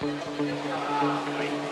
Three.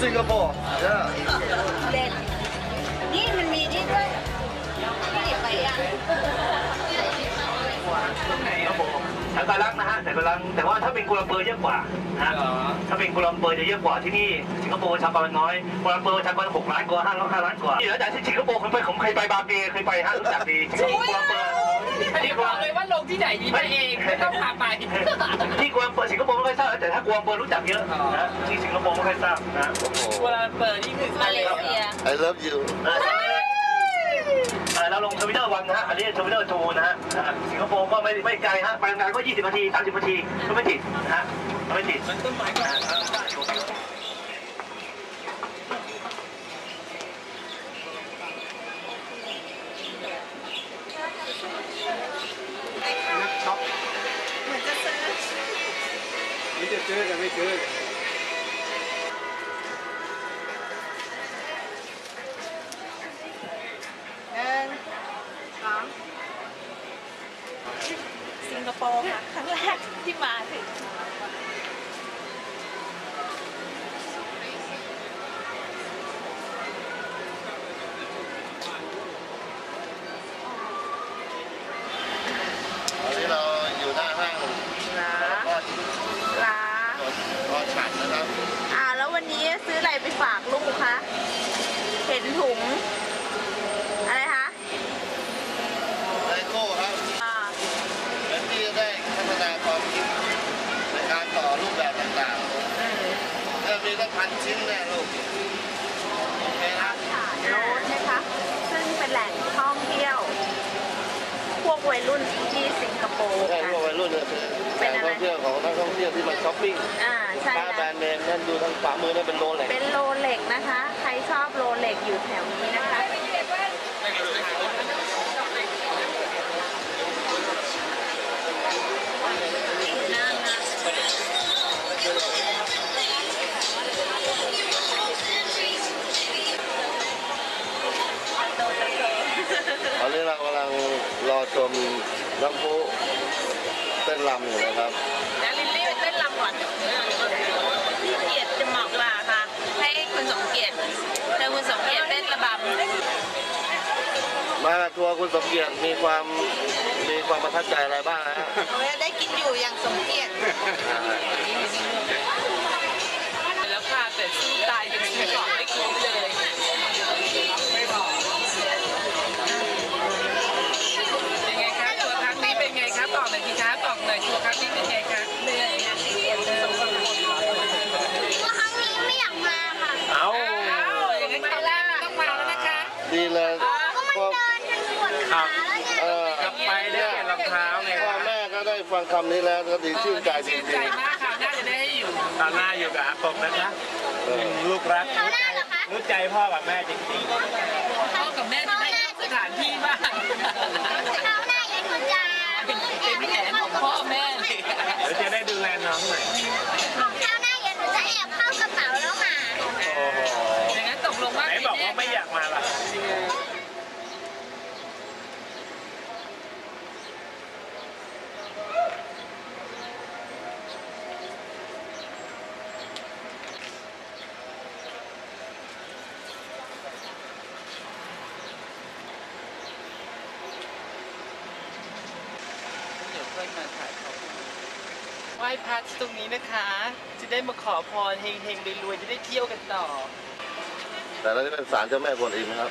Singapore yeah เด่นนี่มันมีนี่ด้วยพี่เดี๋ยวไปยังครับผมแถวกาลังนะฮะแถวกาลังแต่ว่าถ้าเป็นกัวลัมเปอร์เยอะกว่านะฮะถ้าเป็นกัวลัมเปอร์จะเยอะกว่าที่นี่สิงคโปร์ประชากรน้อยกัวลัมเปอร์ประชากรหกล้านกว่าห้าล้านห้าล้านกว่านี่แล้วจากที่สิงคโปร์ผมไปผมเคยไปบาเกเคยไปฮะรู้จักดีที่กัวลัมเปอร์ อันนี้บอกเลยว่าลงที่ไหนดีไปเองไม่ต้องพาไปที่กัวลัมเปอร์สิงคโปร์ไม่ค่อยทราบแต่ถ้ากัวลัมเปอร์รู้จักเยอะนะที่สิงคโปร์ไม่ค่อยทราบนะกัวลาลัมเปิดนี่คือมาเลเซีย I love you เออเราลงทวิตเตอร์วันนะฮะ อันนี้ทวิตเตอร์ทูนะฮะอ่าสิงคโปร์ก็ไม่ไม่ไกลฮะ ไปทำงานก็ 20 นาที 30 นาทีก็ไม่ติดนะฮะไม่ติดมันต้นไม้ก็ จะซื้อกันไม่ซื้อหนึ่งสองสิงคโปร์ค่ะ ครั้งแรกที่มาถึง ตอนนี้เราอยู่หน้าห้าง นะ ก็ ร้าน รอฉันนะครับ อ่า แล้ววันนี้ซื้ออะไรไปฝากลูกคะ เห็นถุง อะไรคะ ไลโก้ครับ อ่า และที่จะได้พัฒนาความคิดในการต่อรูปแบบต่างๆจะมีตั้งพันชิ้นแน่ลูกโอเคนะ ฉาโรสนะคะ ซึ่งเป็นแหล่งท่องเที่ยว พวกวัยรุ่นที่สิงคโปร์ ใช่ค่ะพวกวัยรุ่นเนี่ยเป็นแหล่งท่องเที่ยวของนักท่องเที่ยวที่มาช้อปปิ้งอ่าใช่ค้าแบรแล้วนด์เนมนั่นดูทางขวามือนั่นเป็นโรเล็กเป็นโรเล็กนะคะ ใครชอบโรเล็กอยู่แถวนี้นะคะ ตอนนี้เรากำลังรอชมน้ำพุเต้นรำอยู่นะครับ แล้วลิลลี่ไปเต้นรำก่อนพี่เกียรติจะเหมาะกว่าค่ะ ให้คุณสมเกียรติเธอคุณสมเกียรติเต้นระบำ มาทัวร์คุณสมเกียรติมีความ มีควา เท้าไงพ่อแม่ก็ได้ฟังคำนี้แล้วก็ดีชื่นใจจชื่นริใจงมากค่ะน่าจะได้ให้อยู่ตอนหน้าอยู่กับอากงนะคะๆเออลูกรักเขาหน้าเหรอคะรู้ใจพ่อกับแม่จริงพ่อกับแม่จะได้เข้าสถานที่บ้าง เขาหน้ายังหัวใจ เป็นเป็นแผน มาถ่ายเขาไหว้พระที่ตรงนี้นะคะ จะได้มาขอพรเฮงๆรวยๆจะได้เที่ยวกันต่อ แต่เราจะเป็นศาลเจ้าแม่กวนอิมนะครับ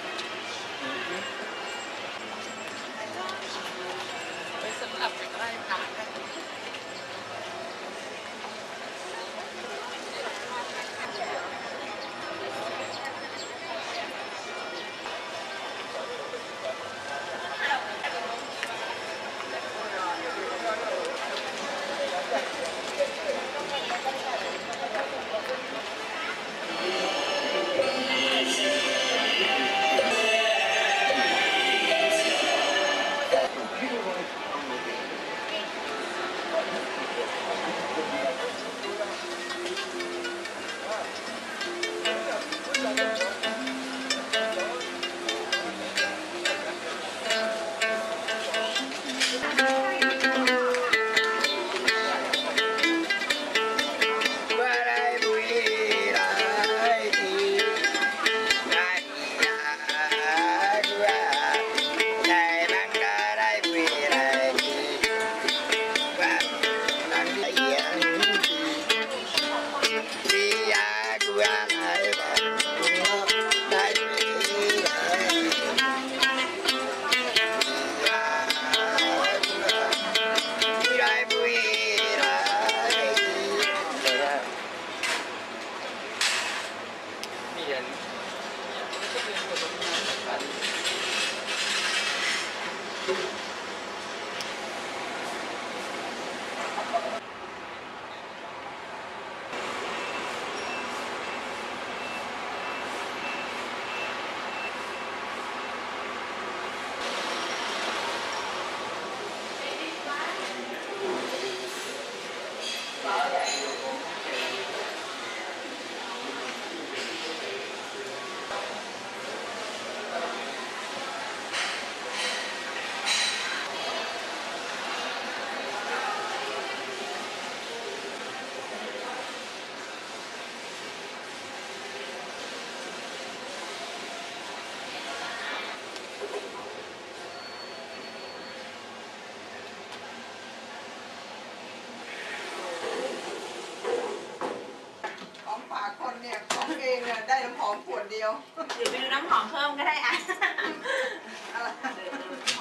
อมขวดเดียวเดี๋ยวไปดูน้ำหอมเพิ่มก็ได้อะอะไร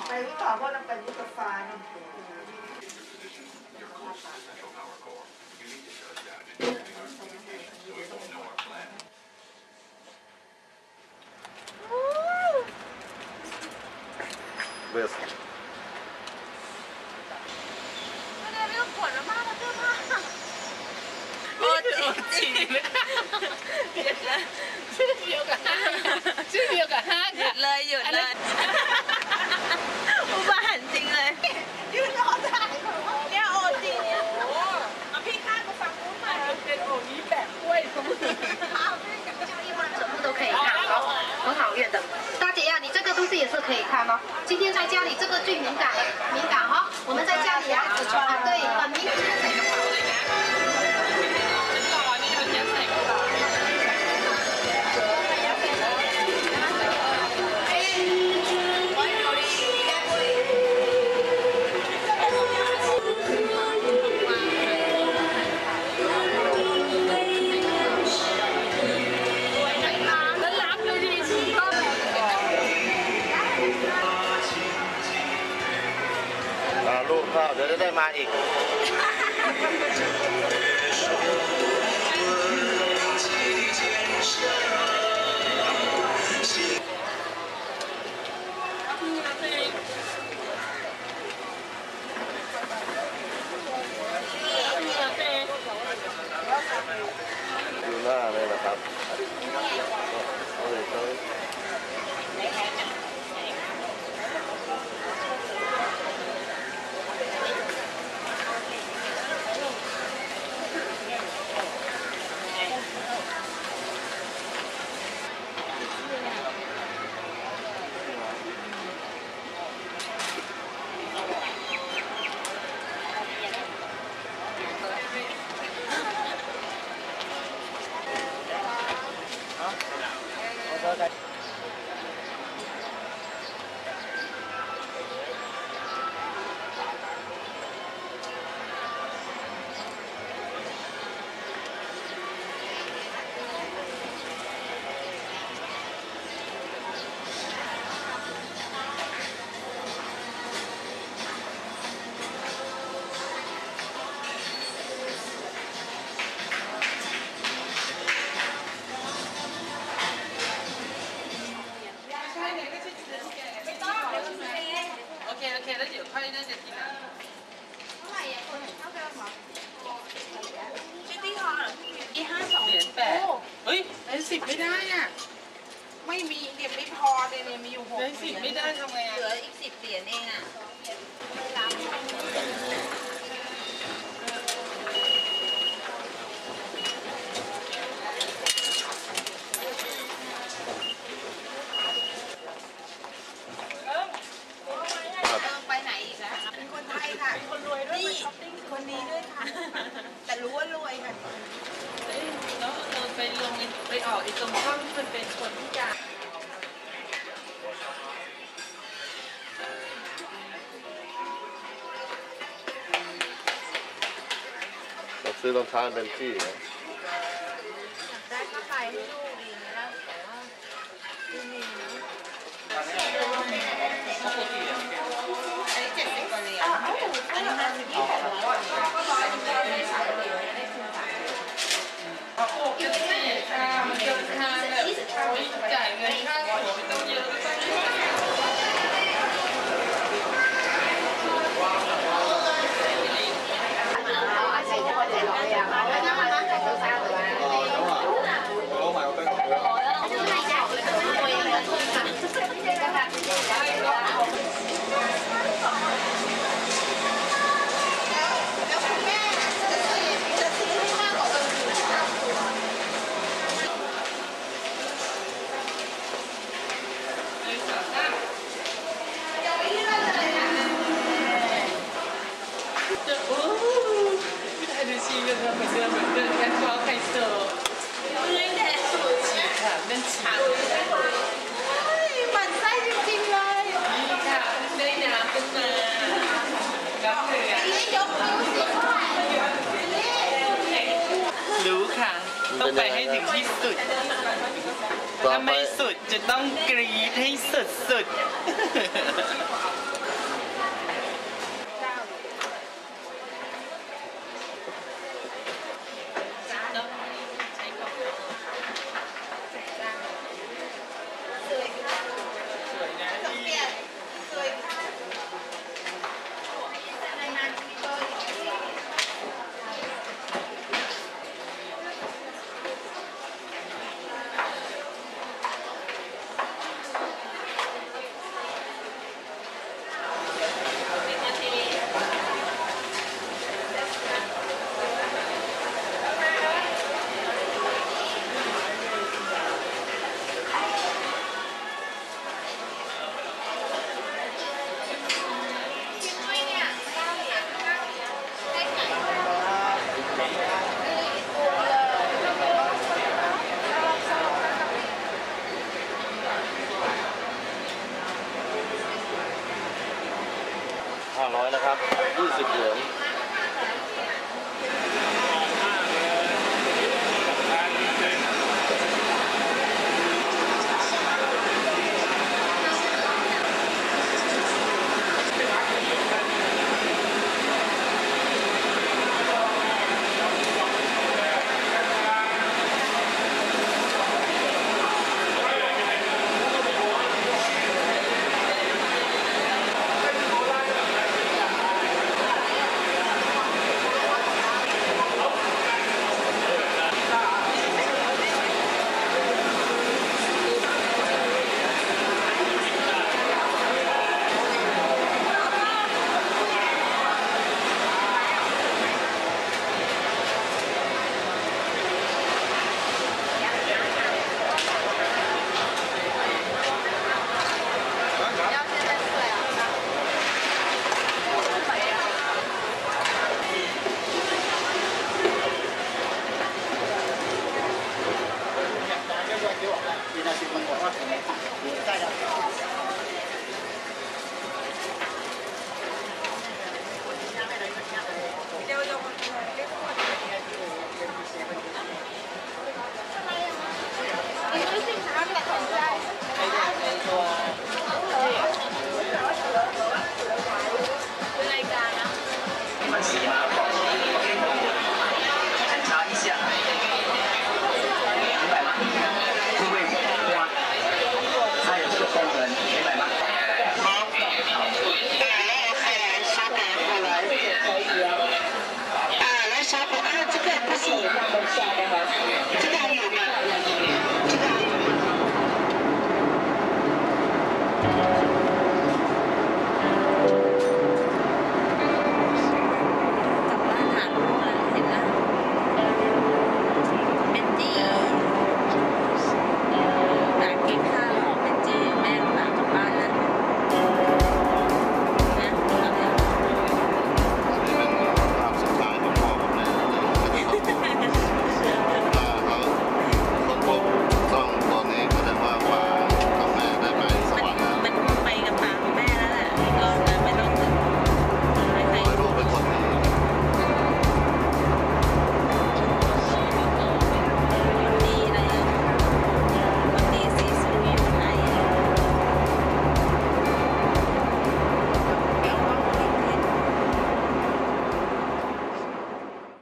ไปที่ต่อก็ต้องไปที่กาแฟนะเบสไม่ได้ไม่ต้องขวดแล้วมากแล้วเจ้ามากโอ้จริงจีเล ยเดี๋ยวนะชื่อเดียวกับห้างชื่อเดียวกับห้าง หยุ ค่ะ ดเลยหยุดเลยอุบาหันจริงเลย ยืนรอถ่ายแบบว่า เนี่ยโอจริงเนี่ยเอาพี่ข้างมาฟังพูดมา เป็นโอนี้แบบกล้วยของมึง 全部都可以看哦，很好阅的。大姐呀、你这个东西也是可以看哦。今天在家里这个最敏感了，敏感哈、我们在家里呀、啊，对，很敏感。 เหลืออีกสิบเหรียญเองอะ ซื้อรองเท้าเป็นที่ 戏越喝每次每个人看都要太色了。有点奇葩，真奇葩。มันไส้จริงๆเลยนี่ค่ะได้น้ำขึ้นมาแล้วเหนื่อยนี่ยกนิ้วสิรู้ค่ะ ต้องไปให้ถึงที่สุด ถ้าไม่สุดจะต้องกรี๊ดให้สุดสุด